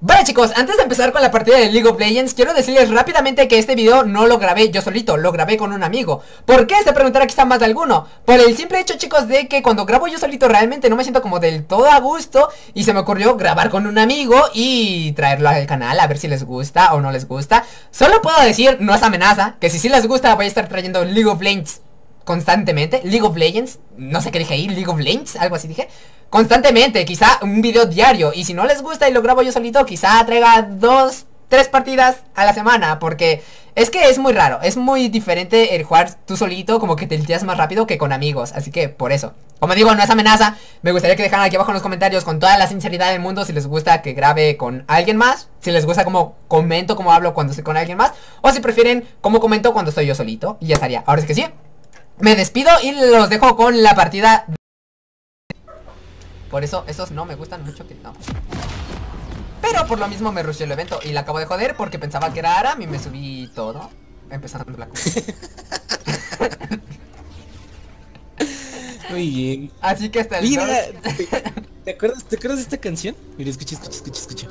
Bueno chicos, antes de empezar con la partida de League of Legends Quiero decirles rápidamente que este video no lo grabé yo solito Lo grabé con un amigo. ¿Por qué? Se preguntará quizá más de alguno. Por el simple hecho chicos de que cuando grabo yo solito Realmente no me siento como del todo a gusto Y se me ocurrió grabar con un amigo Y traerlo al canal a ver si les gusta o no les gusta. Solo puedo decir, no es amenaza Que si sí les gusta voy a estar trayendo League of Legends constantemente. League of Legends, no sé qué dije ahí, League of Legends, algo así dije Constantemente, quizá un video diario. Y si no les gusta y lo grabo yo solito, quizá traiga dos, tres partidas a la semana Porque es que es muy raro, es muy diferente el jugar tú solito Como que te tiras más rápido que con amigos. Así que por eso. Como digo, no es amenaza. Me gustaría que dejaran aquí abajo en los comentarios Con toda la sinceridad del mundo Si les gusta que grabe con alguien más Si les gusta como comento, como hablo cuando estoy con alguien más O si prefieren como comento cuando estoy yo solito. Y ya estaría, ahora es que sí. Me despido y los dejo con la partida Por eso esos no me gustan mucho que no. Pero por lo mismo me rushé el evento Y la acabo de joder porque pensaba que era Aram Y me subí todo Empezando la Muy bien. Así que hasta el Mira, ¿te, ¿te, acuerdas, ¿te acuerdas de esta canción? Mira, escucha, escucha, escucha, escucha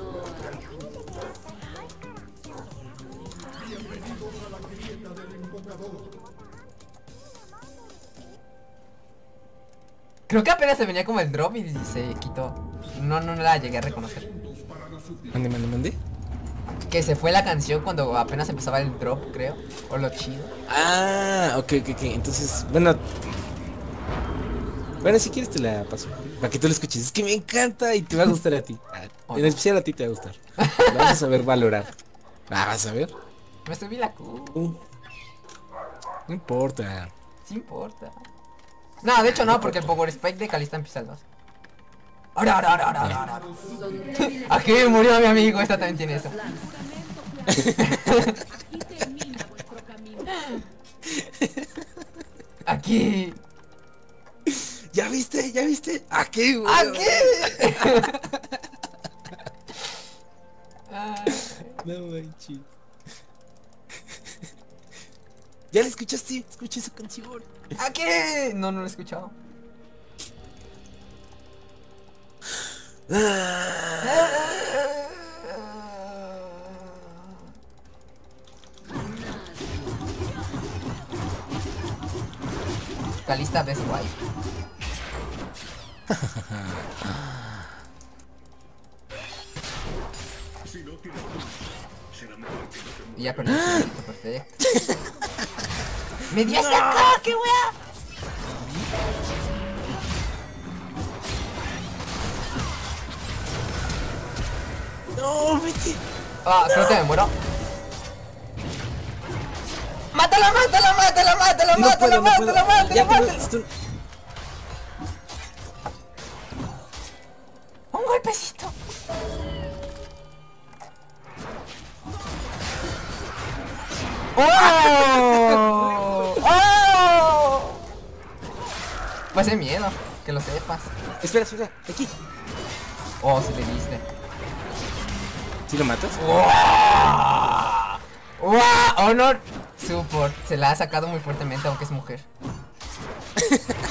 Creo que apenas se venía como el drop y se quitó. No, no, no la llegué a reconocer. Mande, mande, mande. Que se fue la canción cuando apenas empezaba el drop, creo. O lo chido. Ah, ok, ok, ok. Entonces, bueno. Bueno, si quieres te la paso. Para que tú la escuches. Es que me encanta y te va a gustar a ti. Ah, en especial a ti te va a gustar. La vas a saber valorar. Ah, vas a ver. Me subí la Q. Uh, no importa. Sí importa. No, de hecho no, porque el Power Spike de Calista empieza el 2. Ahora, ahora, ahora, ahora, ahora. Aquí murió mi amigo, esta también tiene eso. Aquí. ¿Ya viste? ¿Ya viste? Aquí, güey. Aquí. no manches. ¿Ya la escuchaste? Escucha esa canción. ¿A qué? No, no lo he escuchado. Calista ves guay. ya perdí. Perfecto. ¡Me di hasta acá! ¡Qué wea! No, vete. Ah, creo que me muero. ¡Mátala, mátala, mátala, mátala, No mátala, puedo, no mátala, mátala, mátala! Un golpecito. ¡Oh! Pues de miedo, que lo sepas. Espera, espera, aquí. Oh, si le diste. ¿Sí lo matas? ¡Wow! ¡Wow! Honor Support. Se la ha sacado muy fuertemente, aunque es mujer.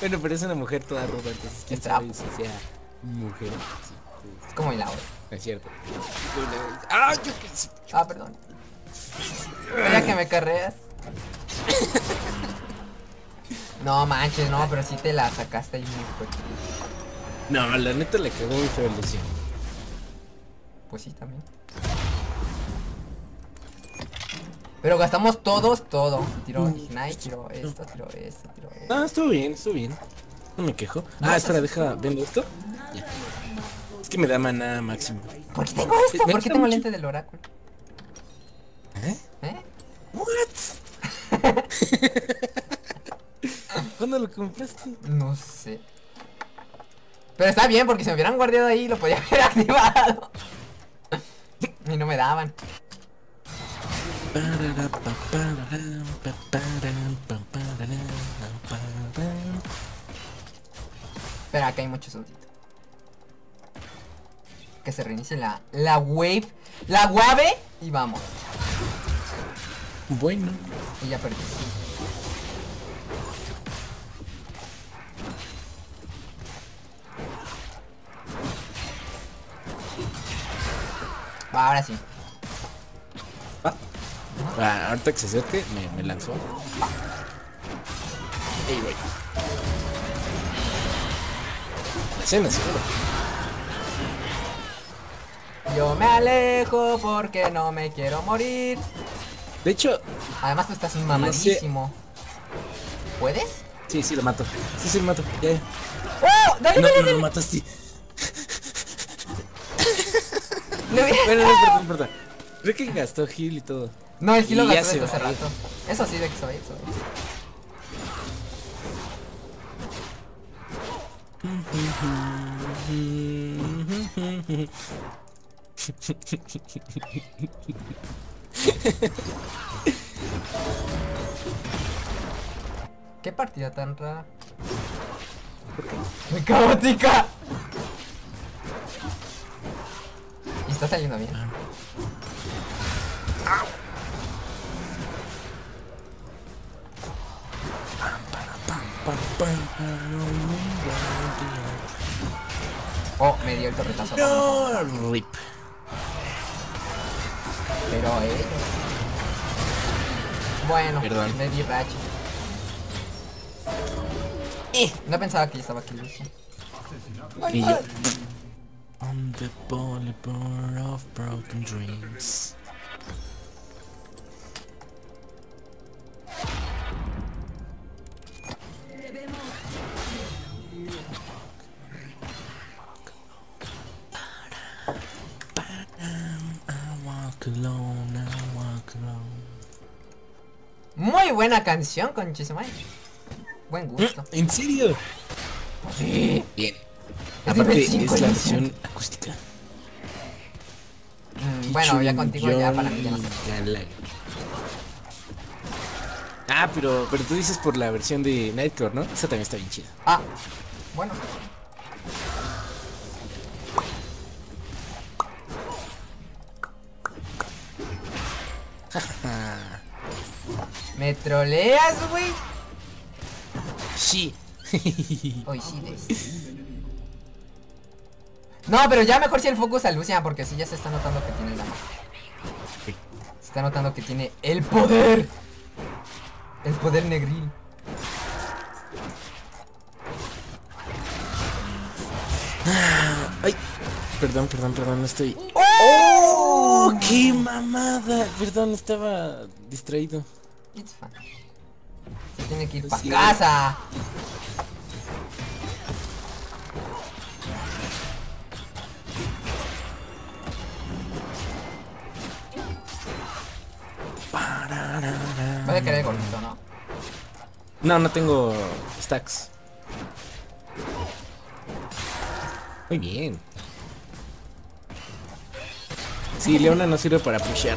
Bueno, pero es una mujer toda ruda, entonces quién sabe si sea mujer. Es como el agua. Es cierto. Ah, yo. Ah, perdón. Espera que me carreas. No manches, no, pero sí te la sacaste ahí muy fuerte. No, la neta le cagó muy feo. Pues sí, también. Pero gastamos todos todo. Tiro Ignite, tiro esto, tiro esto, tiro esto. Ah, estuvo bien, estuvo bien. No me quejo. Ah, espera, deja, vendo esto. Ya. Es que me da maná máximo. ¿Por qué tengo esto? ¿Por qué tengo lente del oráculo? ¿Eh? ¿Eh? What? ¿Cuándo lo compraste? No sé. Pero está bien porque si me hubieran guardado ahí lo podía haber activado. Y no me daban. Espera, acá hay mucho súbdito. Que se reinicie la, la wave. La wave. Y vamos. Bueno. Y ya perdí. Va, ahora sí. Ah, ahorita que se acerque, me, me lanzó. Ey, güey. La escena, seguro. Yo me alejo porque no me quiero morir. De hecho, Además tú estás sé. mamadísimo. ¿Puedes? sí, sí, lo mato. Sí, sí, lo mato. Ya. ¡Oh! ¡Dale, No, dale, no dale! lo mataste. Le voy- Bueno, no importa, no importa. Creo que gastó heal y todo. No, el Y ya gastó se desde hace rato. Eso sí, de que soy. ¿Qué partida tan rara? ¡Muy caótica! Está saliendo bien. Oh, me dio el torretazo. No, rip. Pero eh. Bueno, Perdón. me di racha. Eh, no pensaba que estaba aquí Lucy. On the boulevard of broken dreams. I walk alone, I walk alone. Muy buena canción con Chisumai. Buen gusto. ¿En serio? Sí. Bien. Aparte es la versión acústica. Mm, bueno, ya contigo ya para mí ya no sé. Ah, pero, pero tú dices por la versión de Nightcore, ¿no? Esa también está bien chida. Ah, bueno. ¿Me troleas, güey? Sí. Hoy sí ves. No, pero ya mejor si el focus a Lucian, porque sí ya se está notando que tiene la Se está notando que tiene el poder. El poder negril. Ay, perdón, perdón, perdón, no estoy. ¡Oh! ¡Qué mamada! Perdón, estaba distraído. It's fine. Se tiene que ir para sí. casa. A querer el golpito, ¿no? No, no tengo stacks. Muy bien. Sí, Leona no sirve para pushear.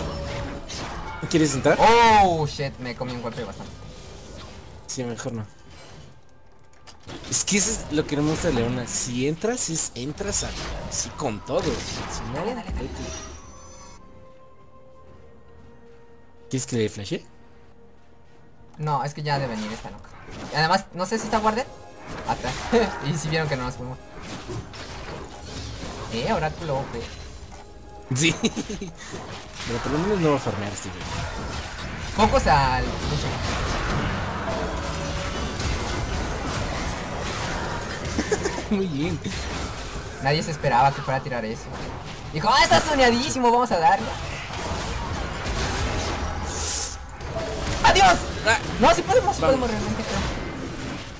¿No ¿Quieres entrar? Oh, shit, me comí un golpe bastante. Sí, mejor no. Es que eso es lo que no me gusta de Leona. Si entras, es entras así con todos. Si no, Dale, dale, dale. ¿Quieres que le flashe? No, es que ya debe venir esta loca. Y además, no sé si está guardia. Atrás. y si vieron que no nos fuimos. Eh, oráculo OP. Sí. Pero por lo menos no va a farmear este güey. Focus al. Muy bien. Nadie se esperaba que fuera a tirar eso. Dijo, ah, está soñadísimo, vamos a darle. ¡Adiós! Ah. No, sí podemos, sí podemos realmente, creo.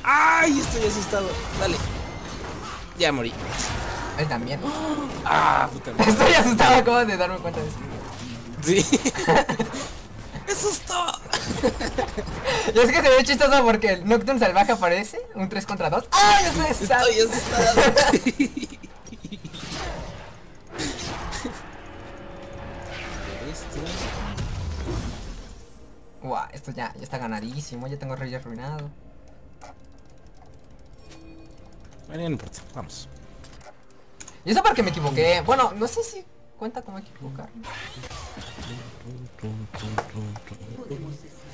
¡Ay! Estoy asustado. Dale. Ya morí. Él también. ¡Ah! Puta madre. Estoy asustado, acabo de darme cuenta de eso. Sí. ¡Me asustó! Y es que se ve chistoso porque el Nocturne salvaje aparece, un 3 contra 2. ¡Ay, estoy asustado! Estoy asustado. está ganadísimo, ya tengo rey arruinado. Bueno, no importa. Vamos. Y eso porque me equivoqué. Bueno, no sé si cuenta como equivocar.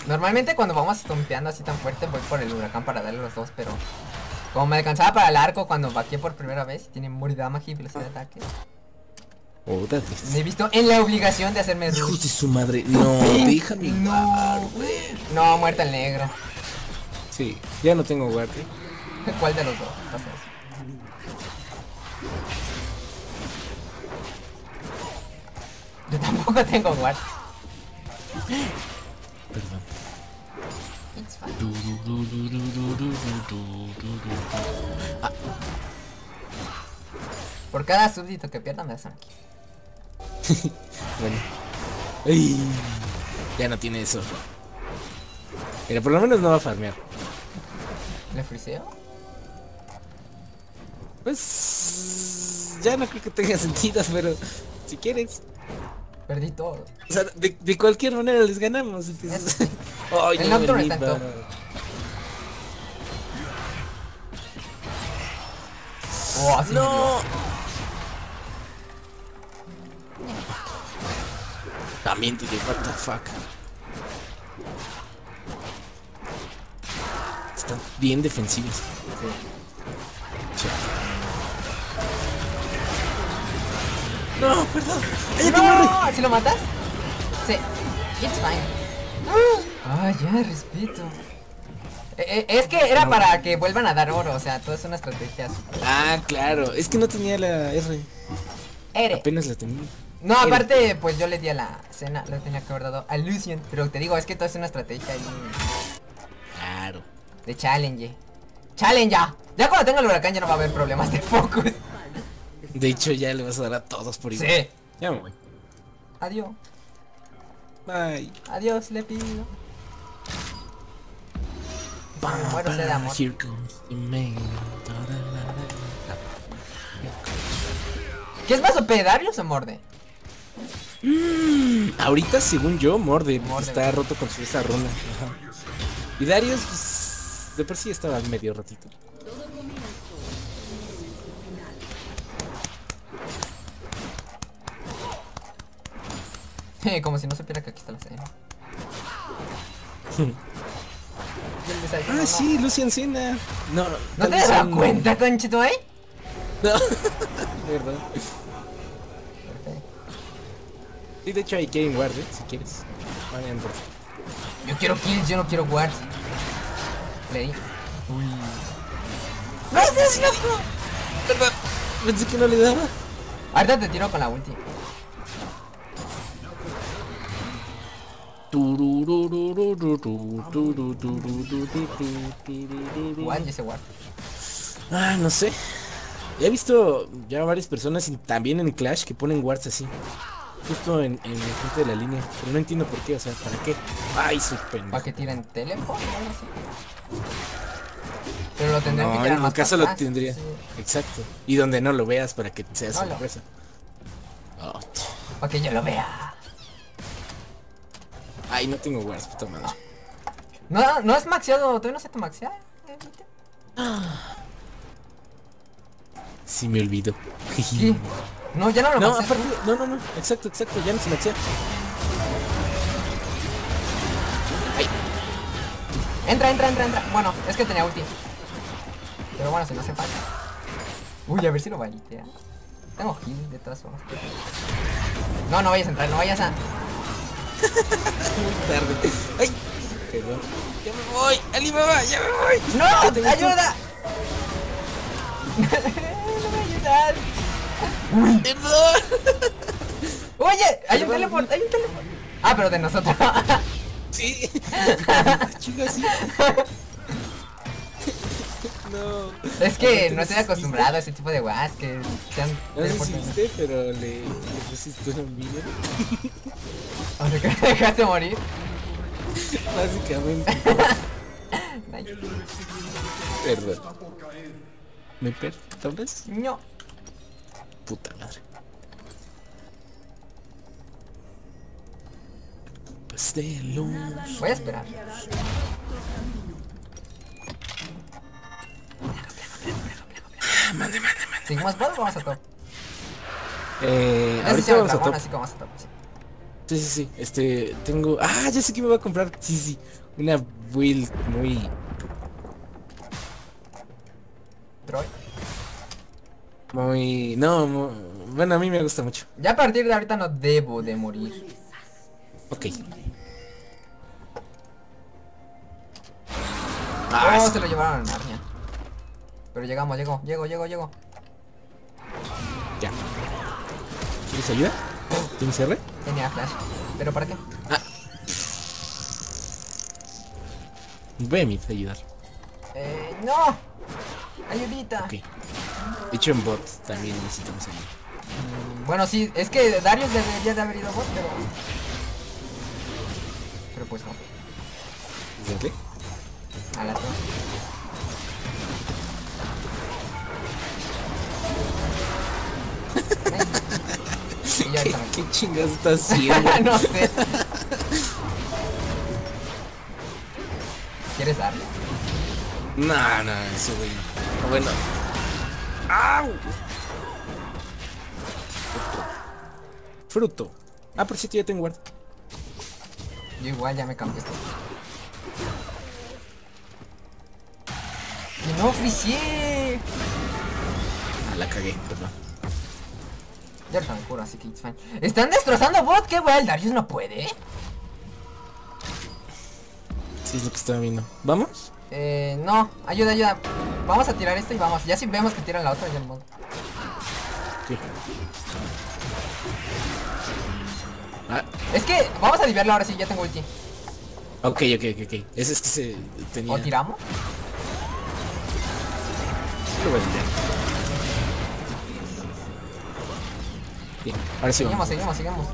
Normalmente cuando vamos estompeando así tan fuerte voy por el huracán para darle los dos, pero como me alcanzaba para el arco cuando vaqué por primera vez, tiene muy damage y velocidad de ataque. Otra. Me he visto en la obligación de hacerme rush. Hijos de su madre. No, déjame no. No, muerta el negro. Sí, ya no tengo guard. ¿eh? ¿Cuál de los dos? Yo tampoco tengo guard. Perdón. Por cada súbdito que pierda me hacen. bueno. Ay, ya no tiene eso. Mira, por lo menos no va a farmear. ¿Le friseo? Pues ya no creo que tenga sentido, pero si quieres. Perdí todo. O sea, de, de cualquier manera les ganamos. entonces- Ay, El no, Nocturne está. Oh, así. No. También te digo, what the fuck. Están bien defensivos. Sí. No, perdón. ¡Ay, ¡No! te muere! ¿Sí lo matas? Sí. It's fine. Ah, ya, respeto. Eh, eh, es que era No. para que vuelvan a dar oro, o sea, todo es una estrategia. super- Ah, claro. Es que no tenía la R. Ere. Apenas la tenía. No, aparte, pues yo le di a la cena, le tenía que haber dado a Lucian. Pero te digo, es que todo es una estrategia ahí Claro. de challenge. ¡Challenge! Ya cuando tenga el huracán ya no va a haber problemas de focus. De hecho, ya le vas a dar a todos por igual. Sí. Ya me voy. Adiós. Bye. Adiós, le pido. Me muero sed de amor. Here comes the man. ¿Qué es más OP, Darius o Morde? Ahorita, según yo, Morde, está roto con su esa runa. Ajá. Y Darius, pues, de por sí estaba medio ratito. Como si no supiera que aquí está la desayuno, Ah, no. sí, Lucian Cena. No, ¿No te has dado cuenta, conchito, eh? No. ¿Verdad? Sí, de hecho hay Kevin Ward, ¿eh? si quieres. Vayan por Yo quiero kills, yo no quiero wards. Play. Uy. ¡No es loco! Perdón, pensé que no le daba. Ahorita te tiro con la ulti. ¿Y ese ward? Ah, no sé. He visto ya varias personas y también en Clash que ponen wards así. Justo en, en el frente de la línea. Pero no entiendo por qué, o sea, ¿para qué? Ay, pendejo. ¿Para que tiren teleport o algo así? Pero lo tendrán que tirar en un caso lo tendría. sí. Exacto. Y donde no lo veas para que sea No lo- sorpresa. Oh, Para que yo lo vea. Ay, no tengo wards, puta madre. No, no es maxeado, todavía no se te maxea. Sí me olvido. No, ya no lo No, aparte, no, no, no, exacto, exacto, ya no se me hacía. Entra, entra, entra, entra. Bueno, es que tenía ulti. Pero bueno, se me hace falta. Uy, a ver si lo valitea. Tengo heal de todas formas. No, no vayas a entrar, no vayas a. Tarde. Ay, perdón. Ya me voy, Alibaba, ya me voy. ¡No! ¡Ayuda! no me ayudas. Oye, hay un teleport, hay un teleport. Ah, pero de nosotros. Sí. Chica, sí. No. es que no estoy acostumbrado a ese tipo de guas que sean No viste, pero le, le pusiste una envidia. O sea, que me dejaste morir. Básicamente. Perdón. ¿Me perdonas? No. Puta madre. Pues de luz. Voy a esperar. Mande, mande, mande. ¿Seguimos bot o vamos a top? Eh, ahorita vamos a top. así que vamos a top. sí. Sí, sí, sí. Este, tengo. Ah, ya sé que me voy a comprar. Sí, sí. Una build muy. Troy. Muy... No, bueno, a mí me gusta mucho. Ya a partir de ahorita no debo de morir. Ok. Ah, se lo llevaron a Narnia. Pero llegamos, llegó, llego, llego, llego. Ya. ¿Quieres ayuda? ¿Tienes R? Tenía flash. ¿Pero para qué? Voy a ayudar. Eh, no. Ayudita. De hecho en bot también necesitamos ayuda. Mm, Bueno, sí, es que Darius debería de haber ido bot, pero... Pero pues no. ¿Desde A la torre. Me- ¿Qué chingas estás haciendo? no sé. ¿Quieres darle? no, no, ese güey no. Bueno. ¡Au! Fruto. Fruto. Ah, por cierto, ya tengo guarda. Yo igual ya me cambié esto. ¡Y no fricié! Ah, la cagué, perdón. Ya lo curo, así que it's fine. ¡Están destrozando bot! ¡Qué guay! ¿El Darius no puede? Sí, es lo que estaba viendo. ¿Vamos? Eh, no. Ayuda, ayuda. Vamos a tirar esto y vamos. Ya si vemos que tiran la otra, ya no. Ok. Ah, Es que vamos a liberarla ahora sí, ya tengo ulti. ok, ok, ok, ok. Ese es que se tenía... ¿O tiramos? Lo voy a tirar. Bien, ahora sí Seguimos, vamos. seguimos, seguimos.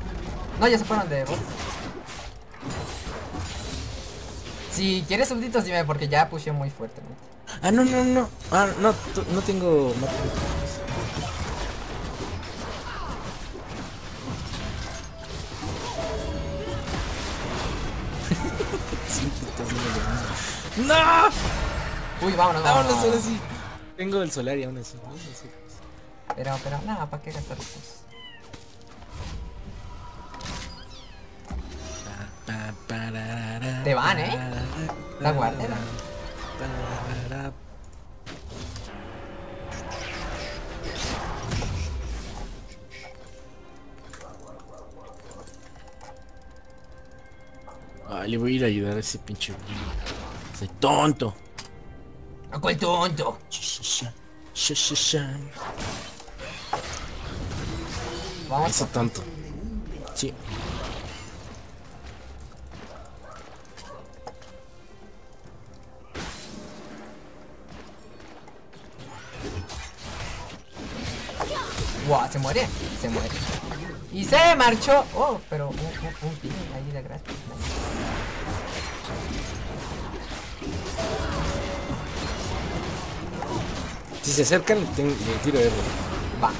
No, ya se fueron de bot. Si quieres súbditos dime porque ya puse muy fuertemente. Ah, no, no, no. Ah, no, no tengo... ¡No! Uy, vámonos, vámonos. Vámonos, ahora sí. Tengo el solar y aún así. ¿no? Así. Pero, pero, nada, ¿para qué gastar pararara, Te van, ¿eh? La guardera. Ah, le voy a ir a ayudar a ese pinche. Soy tonto. ¿A cuál tonto? Vamos. Ese tonto. Sí. Wow, se muere. Se muere. Y se marchó. Oh, pero un, un, un ping ahí de gratis. Si se acercan, le, le tiro R. Va.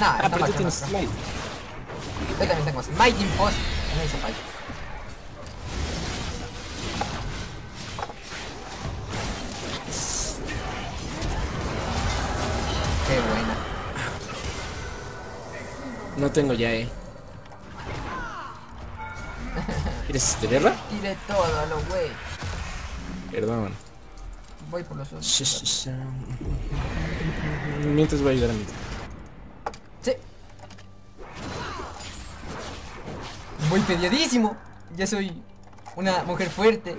Nah, Ah, pero tú tienes mal. Yo también tengo Smite Impost. No hizo falta. No tengo ya, eh. ¿Quieres tenerla? Tire todo a lo güey. Perdón. Voy por los otros. Mientras voy a ayudar a mi. Sí. Muy pediadísimo. Ya soy una mujer fuerte.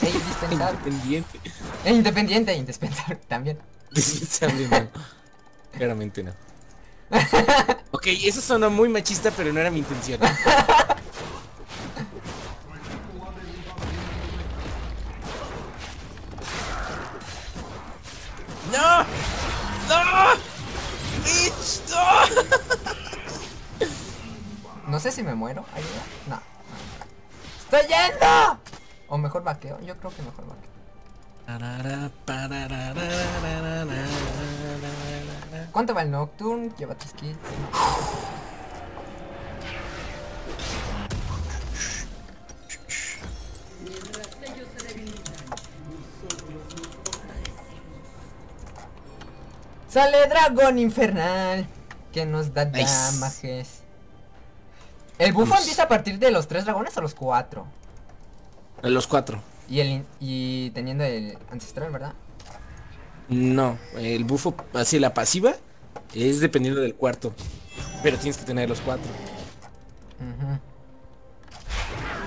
E indispensable. Independiente. E independiente e indispensable también. Dispensable, no. Claramente no. Ok, eso sonó muy machista, pero no era mi intención. ¡No! ¡No! ¡Bitch! ¡No! No sé si me muero. Ayuda. No. ¡Estoy yendo! O mejor vaqueo. Yo creo que mejor vaqueo. ¿Cuánto va el Nocturne? Lleva tus kills. Sale Dragón Infernal que nos da Nice. damages. El bufo empieza a partir de los tres dragones o los cuatro. Los cuatro. Y el in- y teniendo el ancestral, ¿verdad? No, el bufo, así la pasiva, es dependiendo del cuarto. Pero tienes que tener los cuatro.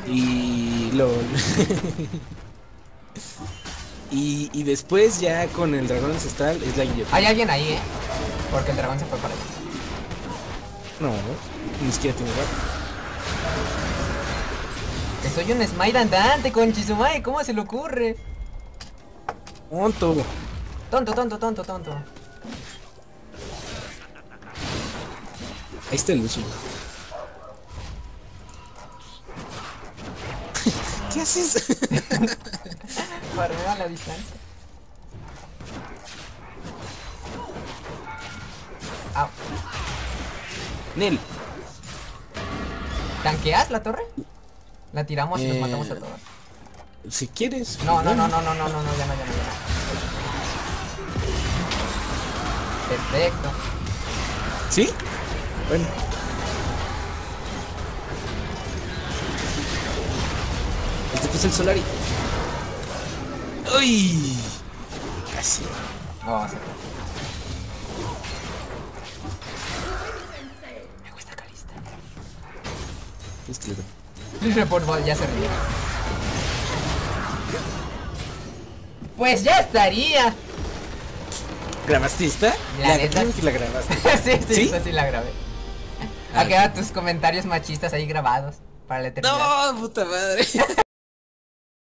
Y lo... y, y después ya con el dragón ancestral es la guillotina. Hay alguien ahí, ¿eh? Porque el dragón se fue para allá. No, ni siquiera tiene. Que soy un smite andante con Chizumai, ¿cómo se le ocurre? Tonto, tonto, tonto, tonto. Ahí está el Lucio. ¿Qué haces? Farmeo a la distancia. Au. Nel. ¿Tanqueas la torre? La tiramos y los Eh, matamos a todos. Si quieres. No, no, no, no, no, no, no, ya no, ya no, ya no. Perfecto. ¿Sí? Bueno. Este es el Solari. ¡Uy! Casi. Se fue. Me gusta Calista. Please report ball, ya se rindió. Pues ya estaría. ¿Grabaste esta? La Ya, neta, sí. que la grabaste. sí, sí, ¿Sí? esa sí la grabé. Ah, quedado tus comentarios machistas ahí grabados para la eternidad. No, puta madre.